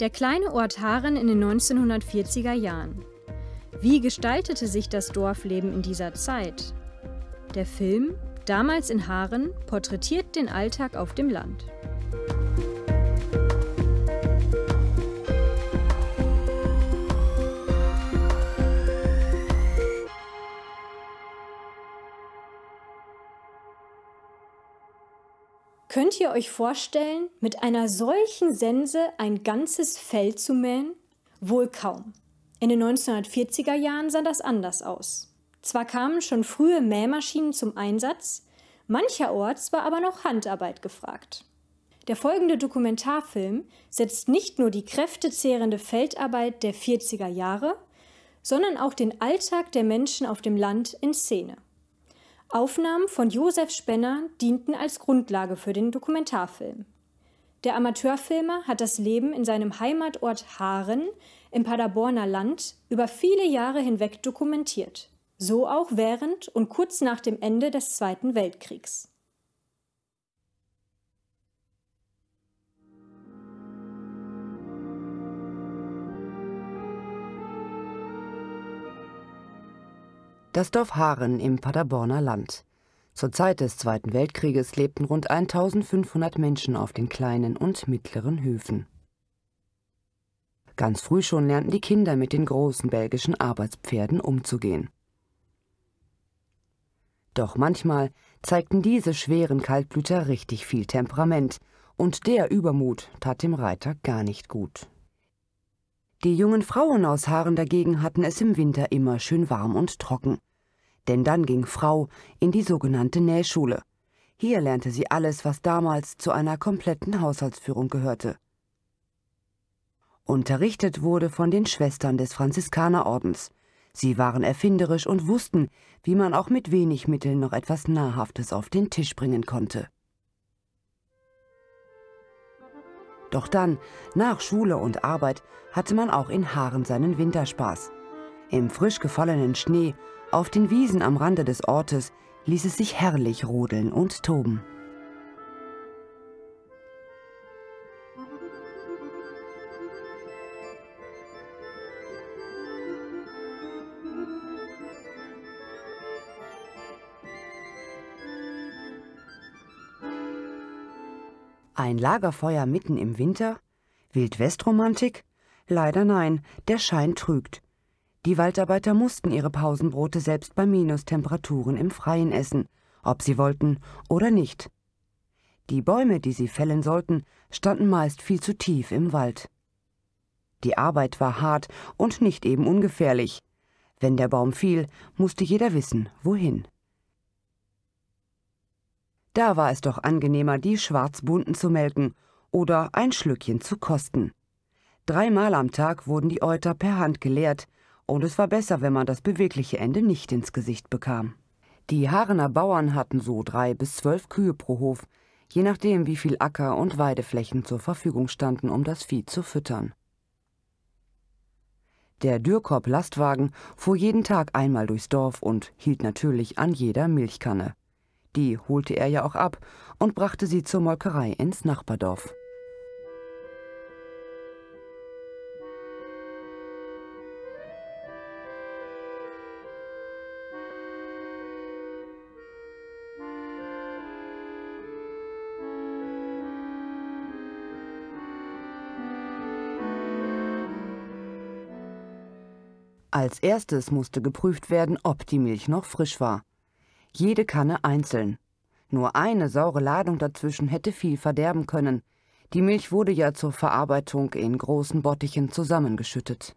Der kleine Ort Haren in den 1940er Jahren. Wie gestaltete sich das Dorfleben in dieser Zeit? Der Film, damals in Haren, porträtiert den Alltag auf dem Land. Könnt ihr euch vorstellen, mit einer solchen Sense ein ganzes Feld zu mähen? Wohl kaum. In den 1940er Jahren sah das anders aus. Zwar kamen schon frühe Mähmaschinen zum Einsatz, mancherorts war aber noch Handarbeit gefragt. Der folgende Dokumentarfilm setzt nicht nur die kräftezehrende Feldarbeit der 40er Jahre, sondern auch den Alltag der Menschen auf dem Land in Szene. Aufnahmen von Josef Spenner dienten als Grundlage für den Dokumentarfilm. Der Amateurfilmer hat das Leben in seinem Heimatort Haren im Paderborner Land über viele Jahre hinweg dokumentiert, so auch während und kurz nach dem Ende des Zweiten Weltkriegs. Das Dorf Haren im Paderborner Land. Zur Zeit des Zweiten Weltkrieges lebten rund 1500 Menschen auf den kleinen und mittleren Höfen. Ganz früh schon lernten die Kinder mit den großen belgischen Arbeitspferden umzugehen. Doch manchmal zeigten diese schweren Kaltblüter richtig viel Temperament, und der Übermut tat dem Reiter gar nicht gut. Die jungen Frauen aus Haaren dagegen hatten es im Winter immer schön warm und trocken. Denn dann ging Frau in die sogenannte Nähschule. Hier lernte sie alles, was damals zu einer kompletten Haushaltsführung gehörte. Unterrichtet wurde von den Schwestern des Franziskanerordens. Sie waren erfinderisch und wussten, wie man auch mit wenig Mitteln noch etwas Nahrhaftes auf den Tisch bringen konnte. Doch dann, nach Schule und Arbeit, hatte man auch in Haaren seinen Winterspaß. Im frisch gefallenen Schnee, auf den Wiesen am Rande des Ortes, ließ es sich herrlich rodeln und toben. Ein Lagerfeuer mitten im Winter? Wildwestromantik? Leider nein, der Schein trügt. Die Waldarbeiter mussten ihre Pausenbrote selbst bei Minustemperaturen im Freien essen, ob sie wollten oder nicht. Die Bäume, die sie fällen sollten, standen meist viel zu tief im Wald. Die Arbeit war hart und nicht eben ungefährlich. Wenn der Baum fiel, musste jeder wissen, wohin. Da war es doch angenehmer, die Schwarzbunten zu melken oder ein Schlückchen zu kosten. Dreimal am Tag wurden die Euter per Hand geleert, und es war besser, wenn man das bewegliche Ende nicht ins Gesicht bekam. Die Haarener Bauern hatten so drei bis zwölf Kühe pro Hof, je nachdem, wie viel Acker- und Weideflächen zur Verfügung standen, um das Vieh zu füttern. Der Dürrkorb-Lastwagen fuhr jeden Tag einmal durchs Dorf und hielt natürlich an jeder Milchkanne. Die holte er ja auch ab und brachte sie zur Molkerei ins Nachbardorf. Als erstes musste geprüft werden, ob die Milch noch frisch war jede Kanne einzeln. Nur eine saure Ladung dazwischen hätte viel verderben können. Die Milch wurde ja zur Verarbeitung in großen Bottichen zusammengeschüttet.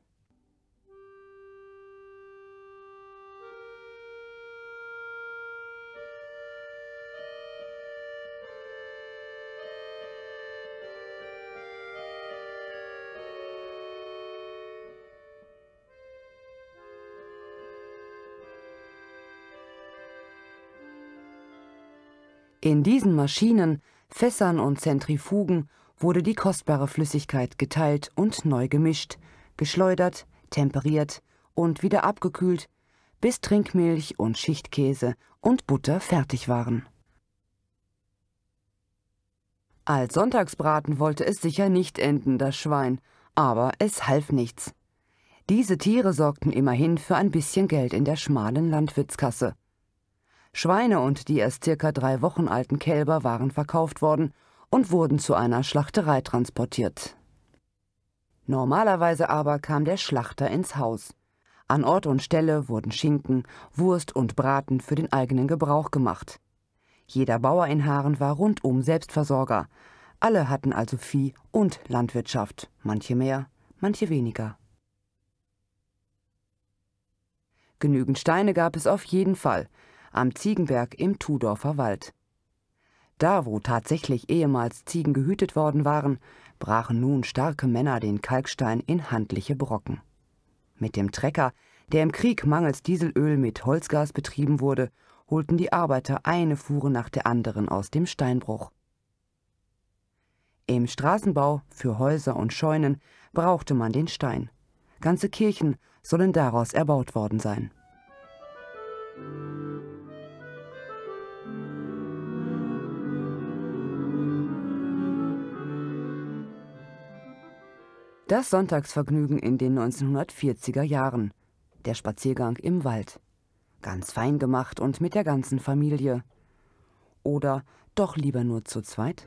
In diesen Maschinen, Fässern und Zentrifugen wurde die kostbare Flüssigkeit geteilt und neu gemischt, geschleudert, temperiert und wieder abgekühlt, bis Trinkmilch und Schichtkäse und Butter fertig waren. Als Sonntagsbraten wollte es sicher nicht enden, das Schwein, Aber es half nichts. Diese Tiere sorgten immerhin für ein bisschen Geld in der schmalen Landwirtskasse. Schweine und die erst circa drei Wochen alten Kälber waren verkauft worden und wurden zu einer Schlachterei transportiert. Normalerweise aber kam der Schlachter ins Haus. An Ort und Stelle wurden Schinken, Wurst und Braten für den eigenen Gebrauch gemacht. Jeder Bauer in Haaren war rundum Selbstversorger. Alle hatten also Vieh und Landwirtschaft, manche mehr, manche weniger. Genügend Steine gab es auf jeden Fall, am Ziegenberg im Tudorfer Wald. Da, wo tatsächlich ehemals Ziegen gehütet worden waren, brachen nun starke Männer den Kalkstein in handliche Brocken. Mit dem Trecker, der im Krieg mangels Dieselöl mit Holzgas betrieben wurde, holten die Arbeiter eine Fuhre nach der anderen aus dem Steinbruch. Im Straßenbau für Häuser und Scheunen brauchte man den Stein. Ganze Kirchen sollen daraus erbaut worden sein. Das Sonntagsvergnügen in den 1940er Jahren. Der Spaziergang im Wald. Ganz fein gemacht und mit der ganzen Familie. Oder doch lieber nur zu zweit?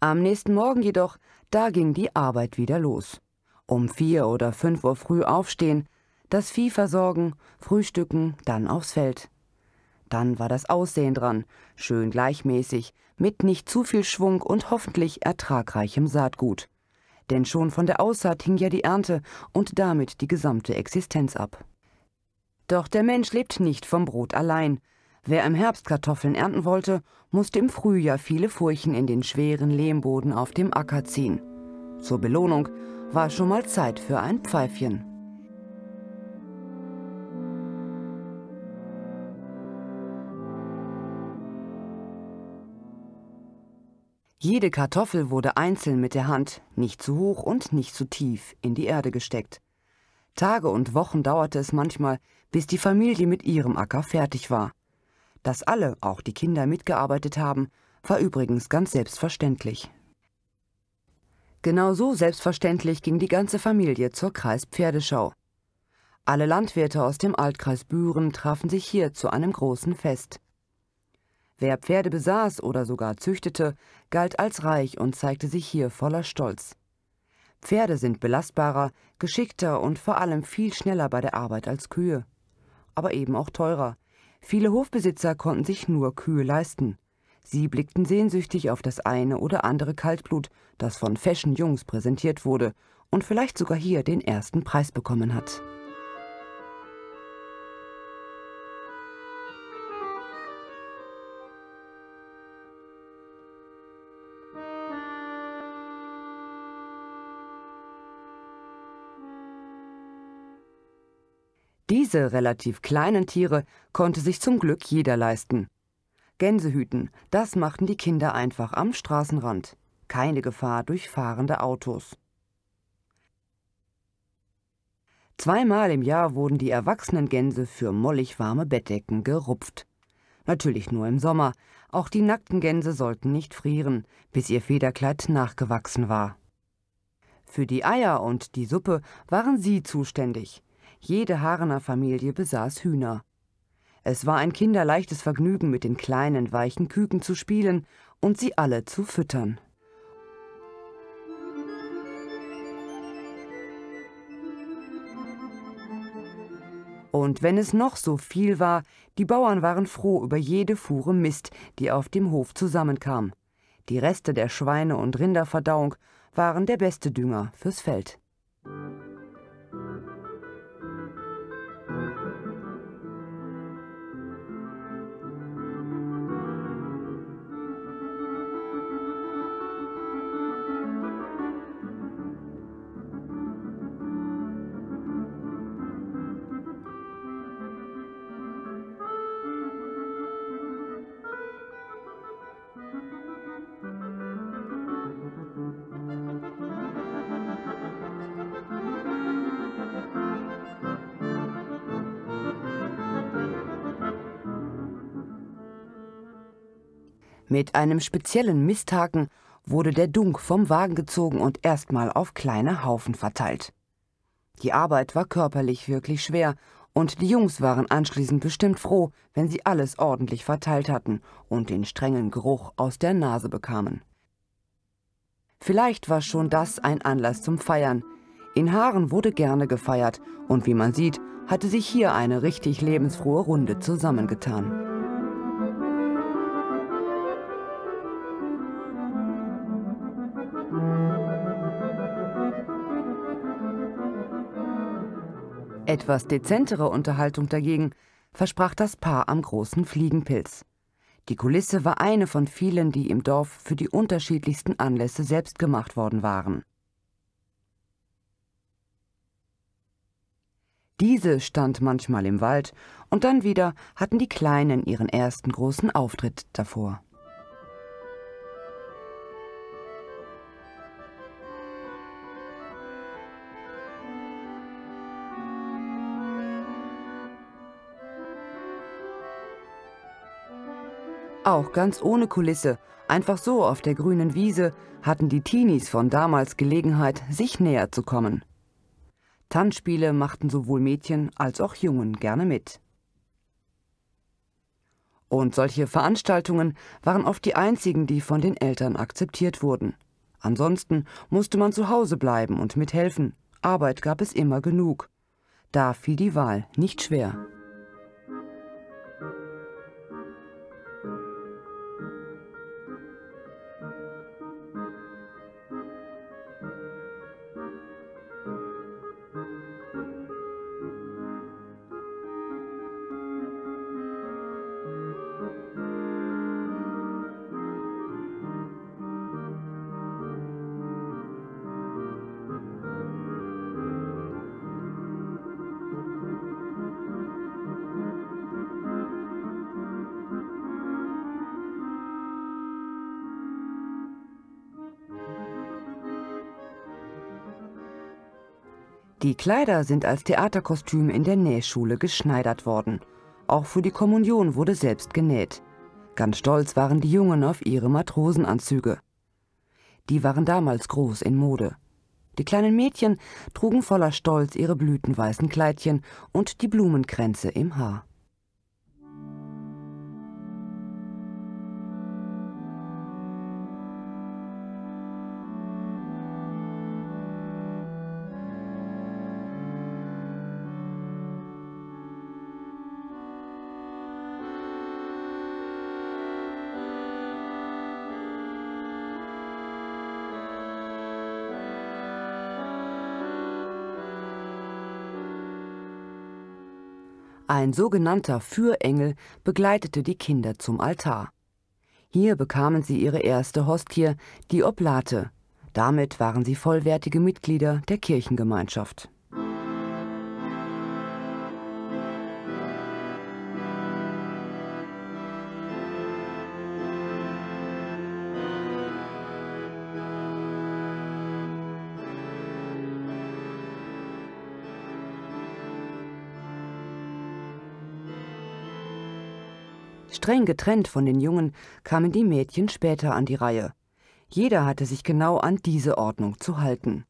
Am nächsten Morgen jedoch, da ging die Arbeit wieder los. Um vier oder fünf Uhr früh aufstehen, das Vieh versorgen, frühstücken, dann aufs Feld. Dann war das Aussehen dran, schön gleichmäßig, mit nicht zu viel Schwung und hoffentlich ertragreichem Saatgut. Denn schon von der Aussaat hing ja die Ernte und damit die gesamte Existenz ab. Doch der Mensch lebt nicht vom Brot allein. Wer im Herbst Kartoffeln ernten wollte, musste im Frühjahr viele Furchen in den schweren Lehmboden auf dem Acker ziehen. Zur Belohnung war schon mal Zeit für ein Pfeifchen. Jede Kartoffel wurde einzeln mit der Hand, nicht zu hoch und nicht zu tief, in die Erde gesteckt. Tage und Wochen dauerte es manchmal, bis die Familie mit ihrem Acker fertig war. Dass alle, auch die Kinder, mitgearbeitet haben, war übrigens ganz selbstverständlich. Genau so selbstverständlich ging die ganze Familie zur Kreispferdeschau. Alle Landwirte aus dem Altkreis Büren trafen sich hier zu einem großen Fest. Wer Pferde besaß oder sogar züchtete, galt als reich und zeigte sich hier voller Stolz. Pferde sind belastbarer, geschickter und vor allem viel schneller bei der Arbeit als Kühe. Aber eben auch teurer. Viele Hofbesitzer konnten sich nur Kühe leisten. Sie blickten sehnsüchtig auf das eine oder andere Kaltblut, das von Fashion Jungs präsentiert wurde und vielleicht sogar hier den ersten Preis bekommen hat. Diese relativ kleinen Tiere konnte sich zum Glück jeder leisten. Gänsehüten, das machten die Kinder einfach am Straßenrand. Keine Gefahr durch fahrende Autos. Zweimal im Jahr wurden die erwachsenen Gänse für mollig warme Bettdecken gerupft. Natürlich nur im Sommer, auch die nackten Gänse sollten nicht frieren, bis ihr Federkleid nachgewachsen war. Für die Eier und die Suppe waren sie zuständig. Jede Haarener Familie besaß Hühner. Es war ein kinderleichtes Vergnügen, mit den kleinen, weichen Küken zu spielen und sie alle zu füttern. Und wenn es noch so viel war, die Bauern waren froh über jede Fuhre Mist, die auf dem Hof zusammenkam. Die Reste der Schweine- und Rinderverdauung waren der beste Dünger fürs Feld. Mit einem speziellen Misthaken wurde der Dunk vom Wagen gezogen und erstmal auf kleine Haufen verteilt. Die Arbeit war körperlich wirklich schwer, und die Jungs waren anschließend bestimmt froh, wenn sie alles ordentlich verteilt hatten und den strengen Geruch aus der Nase bekamen. Vielleicht war schon das ein Anlass zum Feiern. In Haaren wurde gerne gefeiert, und wie man sieht, hatte sich hier eine richtig lebensfrohe Runde zusammengetan. Etwas dezentere Unterhaltung dagegen versprach das Paar am großen Fliegenpilz. Die Kulisse war eine von vielen, die im Dorf für die unterschiedlichsten Anlässe selbst gemacht worden waren. Diese stand manchmal im Wald, und dann wieder hatten die Kleinen ihren ersten großen Auftritt davor. Auch ganz ohne Kulisse, einfach so auf der grünen Wiese, hatten die Teenies von damals Gelegenheit, sich näher zu kommen. Tanzspiele machten sowohl Mädchen als auch Jungen gerne mit. Und solche Veranstaltungen waren oft die einzigen, die von den Eltern akzeptiert wurden. Ansonsten musste man zu Hause bleiben und mithelfen. Arbeit gab es immer genug. Da fiel die Wahl nicht schwer. Die Kleider sind als Theaterkostüm in der Nähschule geschneidert worden. Auch für die Kommunion wurde selbst genäht. Ganz stolz waren die Jungen auf ihre Matrosenanzüge. Die waren damals groß in Mode. Die kleinen Mädchen trugen voller Stolz ihre blütenweißen Kleidchen und die Blumenkränze im Haar. Ein sogenannter Fürengel begleitete die Kinder zum Altar. Hier bekamen sie ihre erste Hostie, die Oblate. Damit waren sie vollwertige Mitglieder der Kirchengemeinschaft. Streng getrennt von den Jungen kamen die Mädchen später an die Reihe. Jeder hatte sich genau an diese Ordnung zu halten.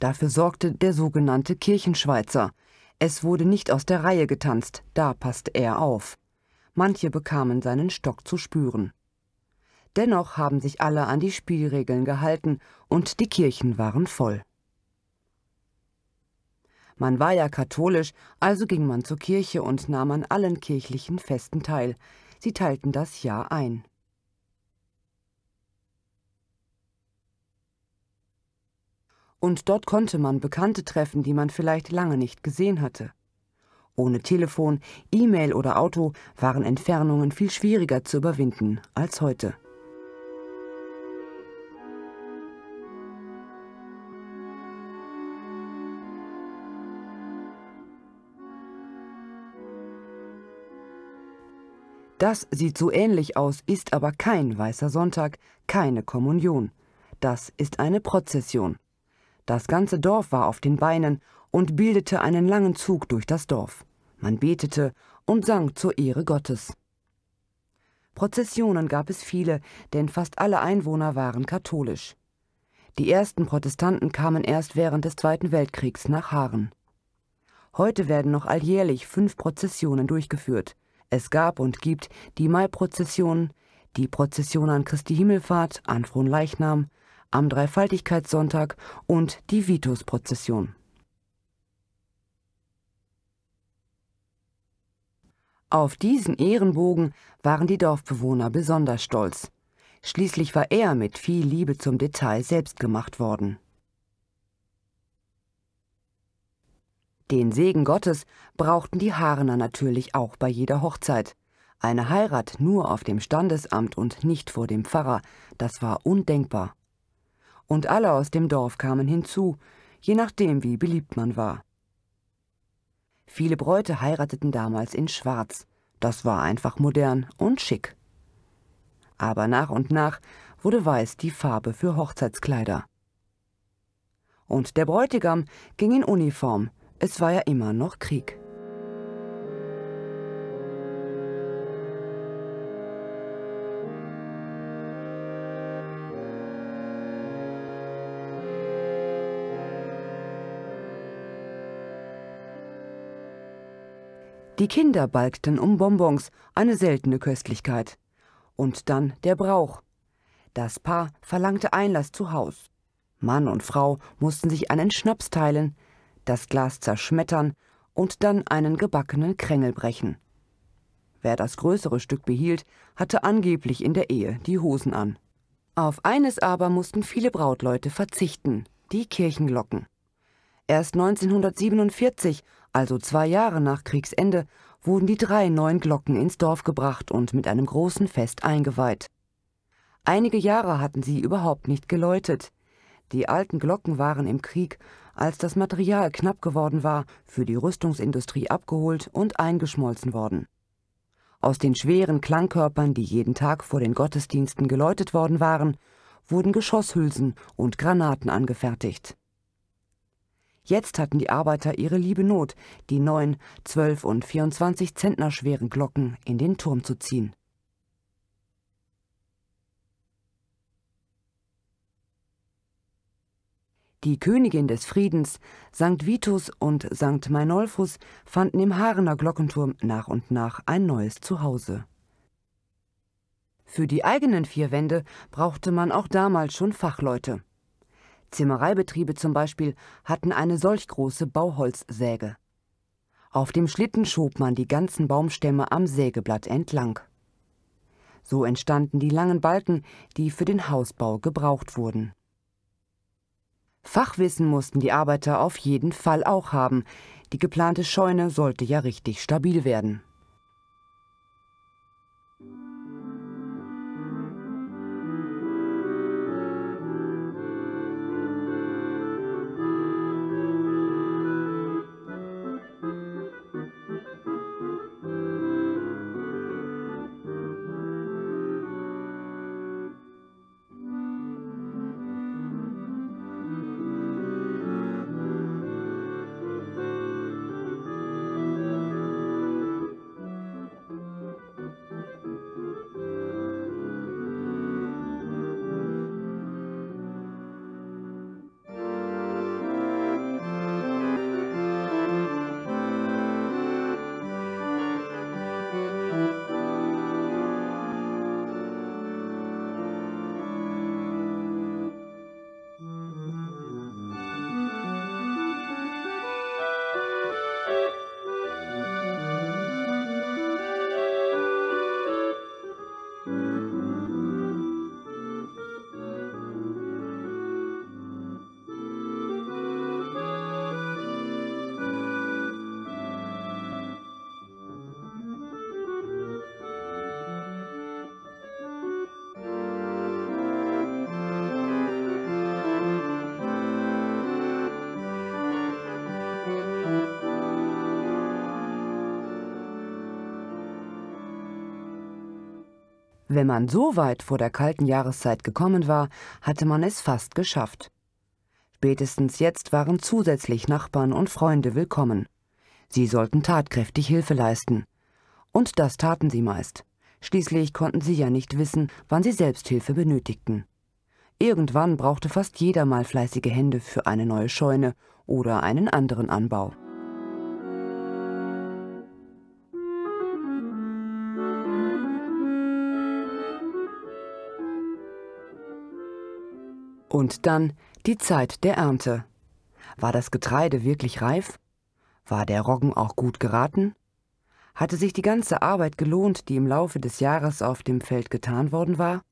Dafür sorgte der sogenannte Kirchenschweizer. Es wurde nicht aus der Reihe getanzt, da passte er auf. Manche bekamen seinen Stock zu spüren. Dennoch haben sich alle an die Spielregeln gehalten und die Kirchen waren voll. Man war ja katholisch, also ging man zur Kirche und nahm an allen kirchlichen Festen teil. Sie teilten das Jahr ein. Und dort konnte man Bekannte treffen, die man vielleicht lange nicht gesehen hatte. Ohne Telefon, E-Mail oder Auto waren Entfernungen viel schwieriger zu überwinden als heute. Das sieht so ähnlich aus, ist aber kein weißer Sonntag, keine Kommunion. Das ist eine Prozession. Das ganze Dorf war auf den Beinen und bildete einen langen Zug durch das Dorf. Man betete und sang zur Ehre Gottes. Prozessionen gab es viele, denn fast alle Einwohner waren katholisch. Die ersten Protestanten kamen erst während des Zweiten Weltkriegs nach Haaren. Heute werden noch alljährlich fünf Prozessionen durchgeführt. Es gab und gibt die Maiprozession, die Prozession an Christi Himmelfahrt, an Fronleichnam, am Dreifaltigkeitssonntag und die Vitusprozession. Auf diesen Ehrenbogen waren die Dorfbewohner besonders stolz. Schließlich war er mit viel Liebe zum Detail selbst gemacht worden. Den Segen Gottes brauchten die Haarener natürlich auch bei jeder Hochzeit. Eine Heirat nur auf dem Standesamt und nicht vor dem Pfarrer, das war undenkbar. Und alle aus dem Dorf kamen hinzu, je nachdem, wie beliebt man war. Viele Bräute heirateten damals in Schwarz. Das war einfach modern und schick. Aber nach und nach wurde Weiß die Farbe für Hochzeitskleider. Und der Bräutigam ging in Uniform, es war ja immer noch Krieg. Die Kinder balgten um Bonbons, eine seltene Köstlichkeit. Und dann der Brauch. Das Paar verlangte Einlass zu Haus. Mann und Frau mussten sich einen Schnaps teilen, das Glas zerschmettern und dann einen gebackenen Krängel brechen. Wer das größere Stück behielt, hatte angeblich in der Ehe die Hosen an. Auf eines aber mussten viele Brautleute verzichten, die Kirchenglocken. Erst 1947, also zwei Jahre nach Kriegsende, wurden die drei neuen Glocken ins Dorf gebracht und mit einem großen Fest eingeweiht. Einige Jahre hatten sie überhaupt nicht geläutet. Die alten Glocken waren im Krieg als das Material knapp geworden war, für die Rüstungsindustrie abgeholt und eingeschmolzen worden. Aus den schweren Klangkörpern, die jeden Tag vor den Gottesdiensten geläutet worden waren, wurden Geschosshülsen und Granaten angefertigt. Jetzt hatten die Arbeiter ihre liebe Not, die neun, zwölf und vierundzwanzig Zentner schweren Glocken in den Turm zu ziehen. Die Königin des Friedens, St. Vitus und St. Meinolfus fanden im Haarener Glockenturm nach und nach ein neues Zuhause. Für die eigenen vier Wände brauchte man auch damals schon Fachleute. Zimmereibetriebe zum Beispiel hatten eine solch große Bauholzsäge. Auf dem Schlitten schob man die ganzen Baumstämme am Sägeblatt entlang. So entstanden die langen Balken, die für den Hausbau gebraucht wurden. Fachwissen mussten die Arbeiter auf jeden Fall auch haben. Die geplante Scheune sollte ja richtig stabil werden. Wenn man so weit vor der kalten Jahreszeit gekommen war, hatte man es fast geschafft. Spätestens jetzt waren zusätzlich Nachbarn und Freunde willkommen. Sie sollten tatkräftig Hilfe leisten. Und das taten sie meist. Schließlich konnten sie ja nicht wissen, wann sie Selbsthilfe benötigten. Irgendwann brauchte fast jeder mal fleißige Hände für eine neue Scheune oder einen anderen Anbau. Und dann die Zeit der Ernte. War das Getreide wirklich reif? War der Roggen auch gut geraten? Hatte sich die ganze Arbeit gelohnt, die im Laufe des Jahres auf dem Feld getan worden war?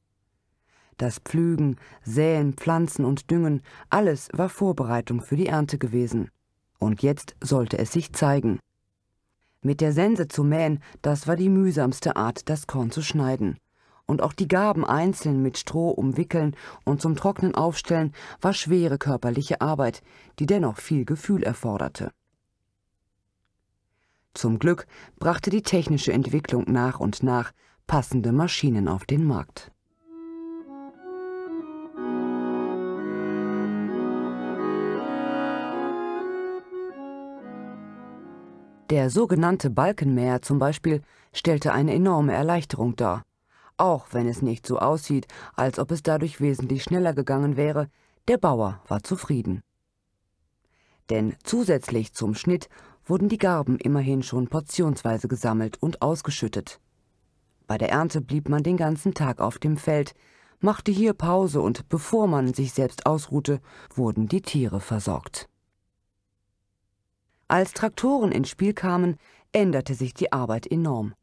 Das Pflügen, Säen, Pflanzen und Düngen, alles war Vorbereitung für die Ernte gewesen. Und jetzt sollte es sich zeigen. Mit der Sense zu mähen, das war die mühsamste Art, das Korn zu schneiden. Und auch die Gaben einzeln mit Stroh umwickeln und zum Trocknen aufstellen, war schwere körperliche Arbeit, die dennoch viel Gefühl erforderte. Zum Glück brachte die technische Entwicklung nach und nach passende Maschinen auf den Markt. Der sogenannte Balkenmäher zum Beispiel stellte eine enorme Erleichterung dar. Auch wenn es nicht so aussieht, als ob es dadurch wesentlich schneller gegangen wäre, der Bauer war zufrieden. Denn zusätzlich zum Schnitt wurden die Garben immerhin schon portionsweise gesammelt und ausgeschüttet. Bei der Ernte blieb man den ganzen Tag auf dem Feld, machte hier Pause und bevor man sich selbst ausruhte, wurden die Tiere versorgt. Als Traktoren ins Spiel kamen, änderte sich die Arbeit enorm.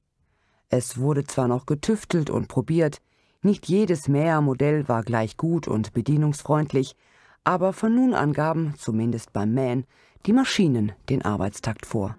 Es wurde zwar noch getüftelt und probiert, nicht jedes Mähermodell war gleich gut und bedienungsfreundlich, aber von nun an gaben, zumindest beim Mähen, die Maschinen den Arbeitstakt vor.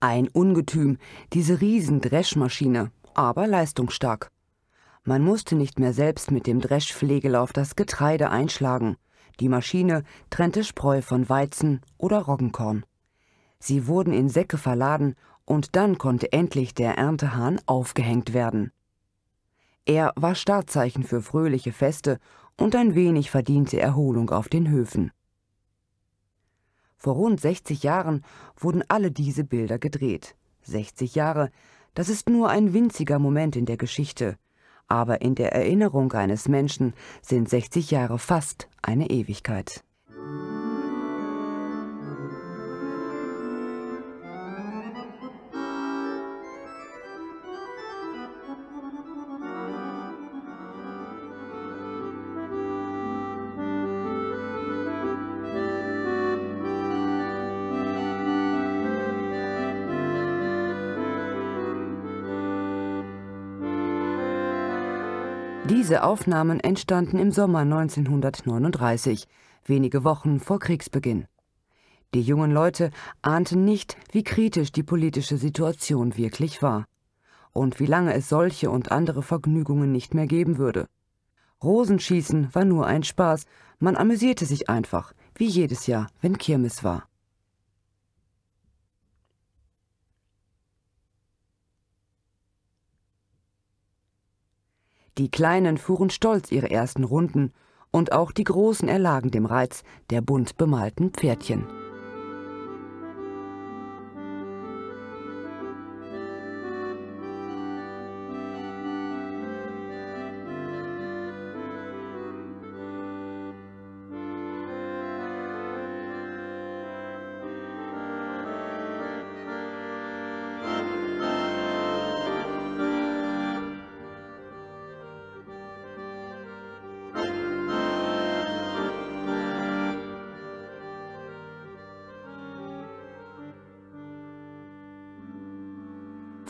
Ein Ungetüm, diese Riesendreschmaschine, aber leistungsstark. Man musste nicht mehr selbst mit dem Dreschflegel auf das Getreide einschlagen. Die Maschine trennte Spreu von Weizen oder Roggenkorn. Sie wurden in Säcke verladen und dann konnte endlich der Erntehahn aufgehängt werden. Er war Startzeichen für fröhliche Feste und ein wenig verdiente Erholung auf den Höfen. Vor rund 60 Jahren wurden alle diese Bilder gedreht. 60 Jahre, das ist nur ein winziger Moment in der Geschichte, aber in der Erinnerung eines Menschen sind 60 Jahre fast eine Ewigkeit. Diese Aufnahmen entstanden im Sommer 1939, wenige Wochen vor Kriegsbeginn. Die jungen Leute ahnten nicht, wie kritisch die politische Situation wirklich war und wie lange es solche und andere Vergnügungen nicht mehr geben würde. Rosenschießen war nur ein Spaß, man amüsierte sich einfach, wie jedes Jahr, wenn Kirmes war. Die Kleinen fuhren stolz ihre ersten Runden, und auch die Großen erlagen dem Reiz der bunt bemalten Pferdchen.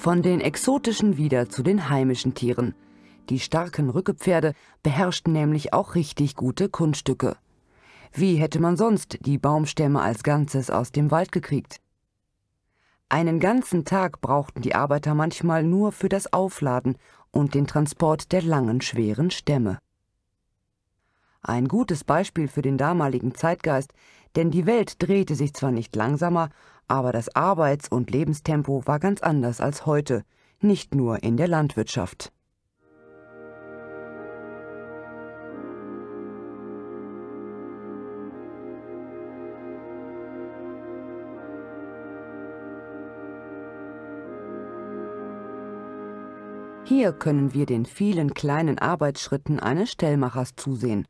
Von den exotischen wieder zu den heimischen Tieren. Die starken Rückepferde beherrschten nämlich auch richtig gute Kunststücke. Wie hätte man sonst die Baumstämme als Ganzes aus dem Wald gekriegt? Einen ganzen Tag brauchten die Arbeiter manchmal nur für das Aufladen und den Transport der langen, schweren Stämme. Ein gutes Beispiel für den damaligen Zeitgeist, denn die Welt drehte sich zwar nicht langsamer, aber das Arbeits- und Lebenstempo war ganz anders als heute, nicht nur in der Landwirtschaft. Hier können wir den vielen kleinen Arbeitsschritten eines Stellmachers zusehen,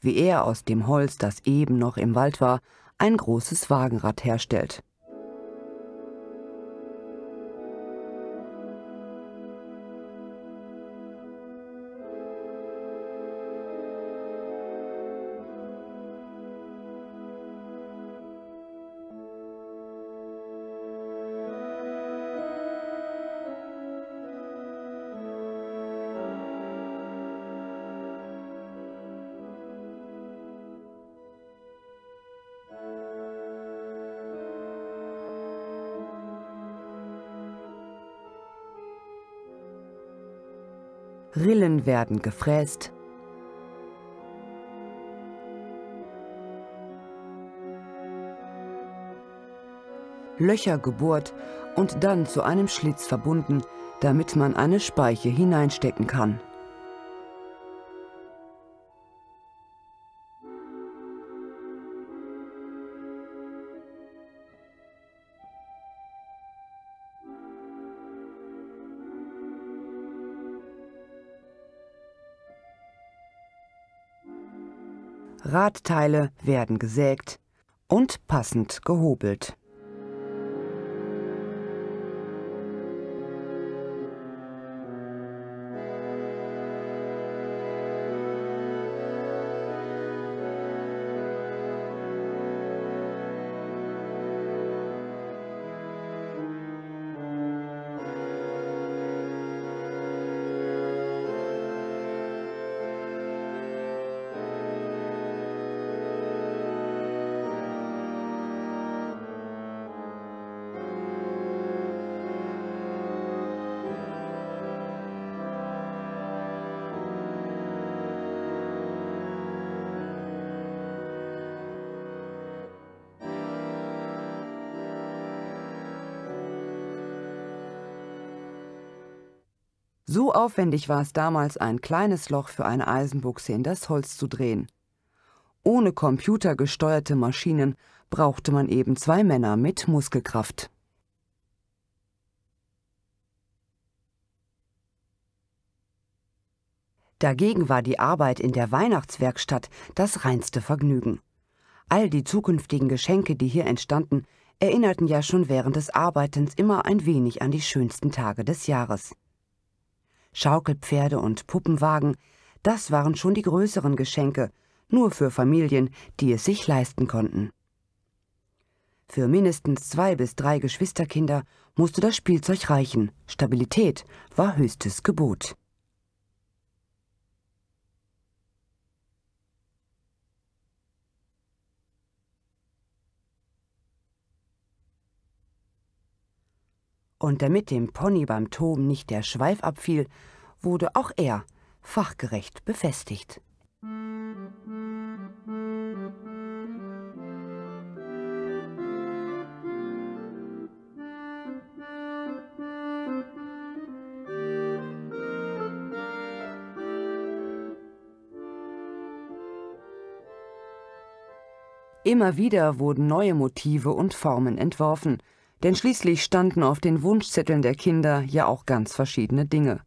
wie er aus dem Holz, das eben noch im Wald war, ein großes Wagenrad herstellt. Rillen werden gefräst, Löcher gebohrt und dann zu einem Schlitz verbunden, damit man eine Speiche hineinstecken kann. Radteile werden gesägt und passend gehobelt. So aufwendig war es damals, ein kleines Loch für eine Eisenbuchse in das Holz zu drehen. Ohne computergesteuerte Maschinen brauchte man eben zwei Männer mit Muskelkraft. Dagegen war die Arbeit in der Weihnachtswerkstatt das reinste Vergnügen. All die zukünftigen Geschenke, die hier entstanden, erinnerten ja schon während des Arbeitens immer ein wenig an die schönsten Tage des Jahres. Schaukelpferde und Puppenwagen, das waren schon die größeren Geschenke, nur für Familien, die es sich leisten konnten. Für mindestens zwei bis drei Geschwisterkinder musste das Spielzeug reichen. Stabilität war höchstes Gebot. Und damit dem Pony beim Toben nicht der Schweif abfiel, wurde auch er fachgerecht befestigt. Immer wieder wurden neue Motive und Formen entworfen, denn schließlich standen auf den Wunschzetteln der Kinder ja auch ganz verschiedene Dinge.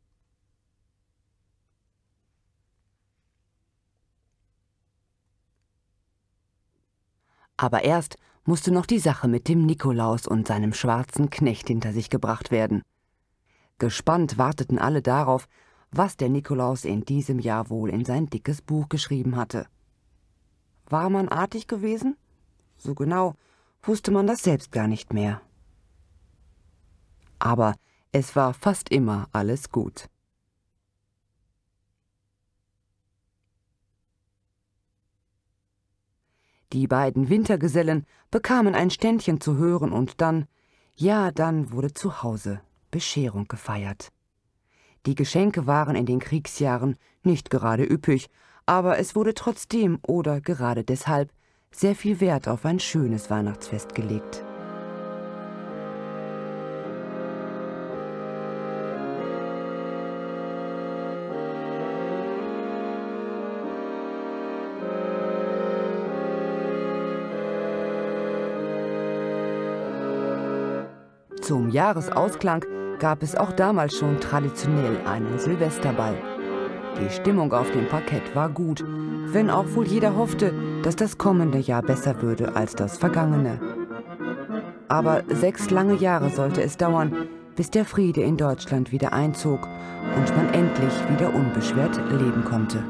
Aber erst musste noch die Sache mit dem Nikolaus und seinem schwarzen Knecht hinter sich gebracht werden. Gespannt warteten alle darauf, was der Nikolaus in diesem Jahr wohl in sein dickes Buch geschrieben hatte. War man artig gewesen? So genau wusste man das selbst gar nicht mehr aber es war fast immer alles gut. Die beiden Wintergesellen bekamen ein Ständchen zu hören und dann, ja, dann wurde zu Hause Bescherung gefeiert. Die Geschenke waren in den Kriegsjahren nicht gerade üppig, aber es wurde trotzdem oder gerade deshalb sehr viel Wert auf ein schönes Weihnachtsfest gelegt. Zum Jahresausklang gab es auch damals schon traditionell einen Silvesterball. Die Stimmung auf dem Parkett war gut, wenn auch wohl jeder hoffte, dass das kommende Jahr besser würde als das vergangene. Aber sechs lange Jahre sollte es dauern, bis der Friede in Deutschland wieder einzog und man endlich wieder unbeschwert leben konnte.